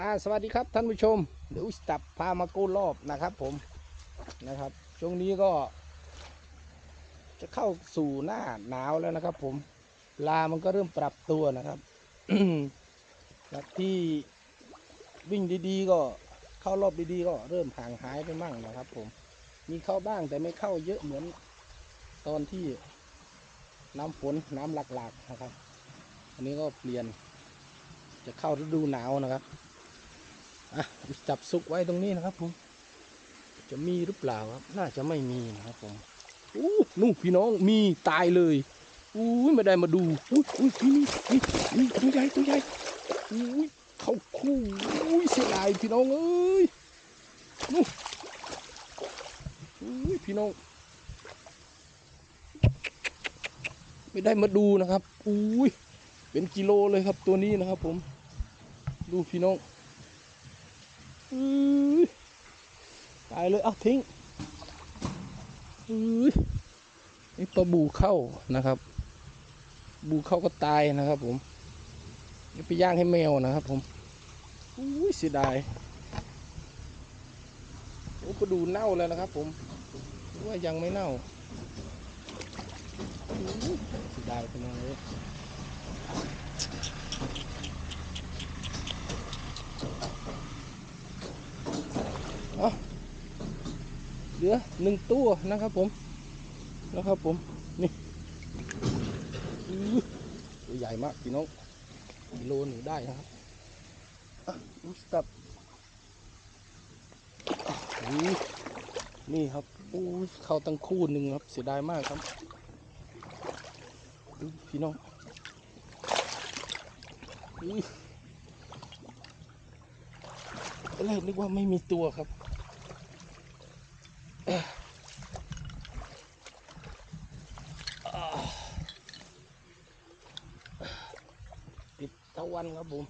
อ่าสวัสดีครับท่านผู้ชมเดี๋ยวสตับพามากู้รอบนะครับ ผมนะครับ ช่วงนี้ก็ จะเข้าสู่หน้าหนาวแล้วนะครับ ผมลามันก็เริ่มปรับตัวนะครับจากที่วิ่งดีๆ ก็เข้ารอบดีๆ ก็เริ่มห่างหายไปมั่งนะครับ ผมมีเข้าบ้างแต่ไม่เข้าเยอะเหมือน ตอนที่น้ำฝนน้ำหลากๆนะครับ อันนี้ก็เปลี่ยนจะเข้าฤดูหนาวนะครับ อะจับซุกไว้ตรงนี้นะครับผม จะมีหรือเปล่าครับ น่าจะไม่มีนะครับผมอู้นู่นพี่น้องมีตายเลยอู้ยไม่ได้มาดูอู้อู้นี่นี่นี่ตัวใหญ่ตัวใหญ่อู้ยเข้าคู่อู้ยเสียดายพี่น้องเอ้ยนู่นอู้ยพี่น้อง ไม่ได้มาดูนะครับอู้ยเป็นกิโลเลยครับตัวนี้นะครับผม ดูพี่น้อง ตายเลยเอาทิ้งอื้อนี่ปลาบูเข้านะครับ บูเข้าก็ตายนะครับผมนี่ไปย่างให้แมวนะครับ ผมอุ้ยเสียดายโอ้ปลาดูเน่าแล้วนะครับ ผมว่ายังไม่เน่าเสียดายพี่น้องเลย เหลือหนึ่งตัวนะครับผมนะครับผมนี่ตัวใหญ่มากพี่น้องกิโลหนึ่งได้นะครับอะอุสตับนี่นี่ครับอู้เข้าตั้งคู่หนึ่งครับเสียดายมากครับพี่น้องอื้อตอนแรกนึกว่าไม่มีตัวครับ ปิดตะวันครับผม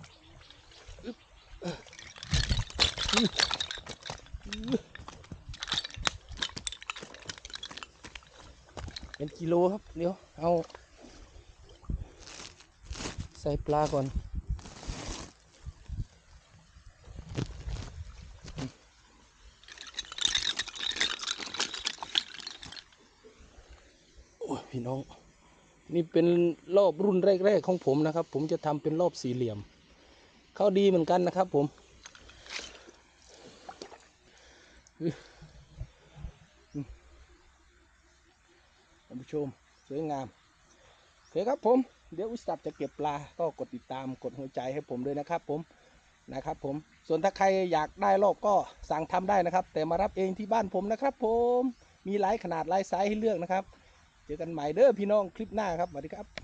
เป็นกิโลครับ เดี๋ยว เอา ใส่ปลาก่อน พี่น้อง นี่เป็นรอบรุ่นแรกๆของผมนะครับ ผมจะทำเป็นรอบสี่เหลี่ยม เข้าดีเหมือนกันนะครับผมมท่านผู้ชมสวยงามโอเคครับผม เดี๋ยวอุตส่าห์จะเก็บปลา ก็กดติดตามกดหัวใจให้ผมด้วยนะครับผมนะครับผม ส่วนถ้าใครอยากได้รอบก็สั่งทำได้นะครับ แต่มารับเองที่บ้านผมนะครับผม มีหลายขนาดหลายไซส์ให้เลือกนะครับ เจอกันใหม่เด้อพี่น้องคลิปหน้าครับสวัสดีครับ